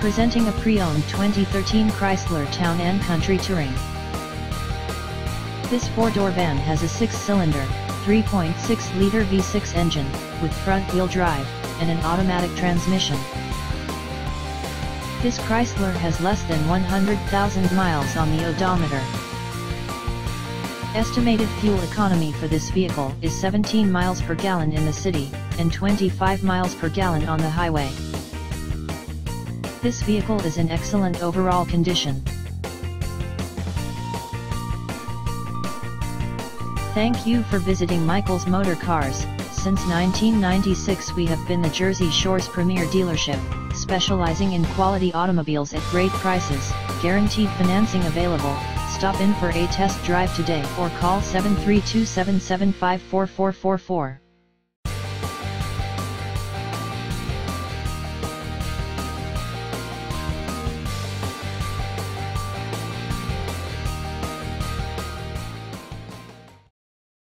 Presenting a pre-owned 2013 Chrysler Town & Country Touring. This four-door van has a six-cylinder, 3.6-liter V6 engine, with front-wheel drive, and an automatic transmission. This Chrysler has less than 100,000 miles on the odometer. Estimated fuel economy for this vehicle is 17 miles per gallon in the city, and 25 miles per gallon on the highway. This vehicle is in excellent overall condition. Thank you for visiting Michael's Motorcars. Since 1996 we have been the Jersey Shore's premier dealership, specializing in quality automobiles at great prices, guaranteed financing available. Stop in for a test drive today or call 732 775 4444.